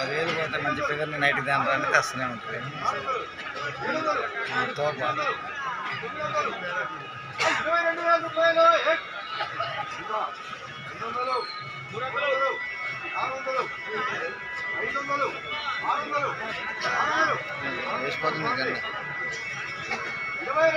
పదివేలు పోతే మంచి ఫిగర్ నైట్ దాని తెస్తూనే ఉంటుంది వేసిపోతుంది వేల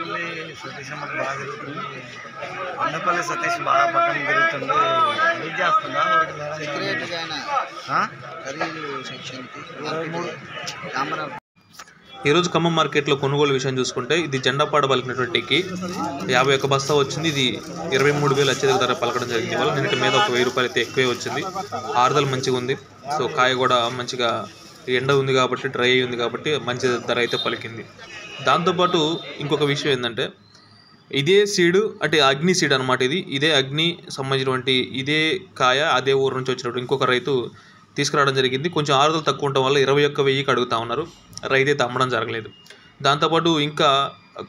మళ్ళీ సతీష్ అమ్మకి బాగా తిరుగుతుంది అన్నపల్లి సతీష్ బాగా పక్కన తిరుగుతుండు ఏం చేస్తుందా ఈరోజు ఖమ్మం మార్కెట్లో కొనుగోలు విషయం చూసుకుంటే ఇది జెండాపాడ పలికినటువంటికి యాభై ఒక్క బస్తా వచ్చింది. ఇది ఇరవై మూడు వేలు అత్యధిక ధర పలకడం జరిగింది. వాళ్ళ నిన్నటి మీద ఒక వెయ్యి రూపాయలు అయితే ఎక్కువే వచ్చింది. ఆరుదల మంచిగా ఉంది. సో కాయ కూడా మంచిగా ఎండ ఉంది కాబట్టి డ్రై అయి ఉంది కాబట్టి మంచి ధర అయితే పలికింది. దాంతోపాటు ఇంకొక విషయం ఏంటంటే ఇదే సీడు అంటే అగ్ని సీడ్ అనమాట ఇది. ఇదే అగ్ని సంబంధించినటువంటి ఇదే కాయ అదే ఊరు నుంచి వచ్చినప్పుడు ఇంకొక రైతు తీసుకురావడం జరిగింది. కొంచెం ఆరుదలు తక్కువ ఉండటం వల్ల ఇరవై ఒక్క వెయ్యికి అడుగుతా ఉన్నారు. రైతు అయితే అమ్మడం జరగలేదు. దాంతోపాటు ఇంకా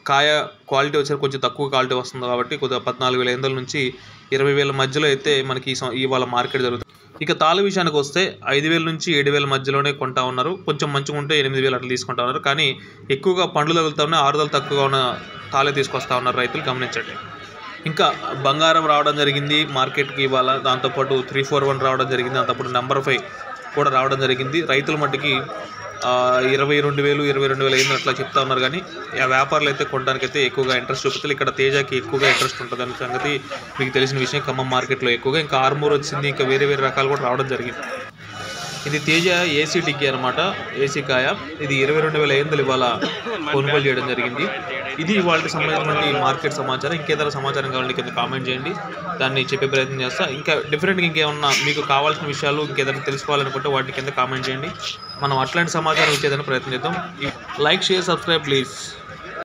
కాయ క్వాలిటీ వచ్చే కొంచెం తక్కువ క్వాలిటీ వస్తుంది కాబట్టి కొద్దిగా పద్నాలుగు వేల ఐదు నుంచి ఇరవై వేల మధ్యలో అయితే మనకి ఇవాళ మార్కెట్ జరుగుతుంది. ఇక తాళ విషయానికి వస్తే ఐదు వేల నుంచి ఏడు వేల మధ్యలోనే కొంటా ఉన్నారు. కొంచెం మంచిగా ఉంటే ఎనిమిది వేలు అట్లా తీసుకుంటా ఉన్నారు. కానీ ఎక్కువగా పండ్లు తగులుతా ఉన్నాయి ఆరుదలు తక్కువగా ఉన్న తాళే తీసుకొస్తా ఉన్నారు రైతులు. గమనించండి. ఇంకా బంగారం రావడం జరిగింది మార్కెట్కి ఇవాళ. దాంతోపాటు త్రీ ఫోర్ వన్ రావడం జరిగింది. దాంతోపాటు నెంబర్ ఫైవ్. కూడా రావడం జరిగింది. రైతుల మట్టుకి ఇరవై రెండు వేలు ఇరవై రెండు వేలు అయింది అట్లా చెప్తా ఉన్నారు కానీ ఆ వ్యాపారులు అయితే కొనడానికి అయితే ఎక్కువగా ఇంట్రెస్ట్ చూపుతారు ఇక్కడ తేజాకి ఎక్కువగా ఇంట్రెస్ట్ ఉంటుంది అనే సంగతి మీకు తెలిసిన విషయం. ఖమ్మం మార్కెట్లో ఎక్కువగా ఇంకా ఆర్మూర్ వచ్చింది ఇంకా వేరే వేరే రకాలు కూడా రావడం జరిగింది. ఇది తేజ ఏసీ టిక్కీ అనమాట ఏసీ కాయ. ఇది ఇరవై రెండు వేల ఐదు ఇవాళ కొనుగోలు చేయడం జరిగింది. ఇది వాళ్ళకి సంబంధించిన మార్కెట్ సమాచారం ఇంకేదైనా సమాచారం కావాలంటే కింద కామెంట్ చేయండి. దాన్ని చెప్పే ప్రయత్నం చేస్తా. ఇంకా డిఫరెంట్గా ఇంకేమన్నా మీకు కావాల్సిన విషయాలు ఇంకేదైనా తెలుసుకోవాలనుకుంటే వాటి కింద కామెంట్ చేయండి. మనం అట్లాంటి సమాచారం ఇచ్చేదానికి ప్రయత్నం చేద్దాం. Like share subscribe please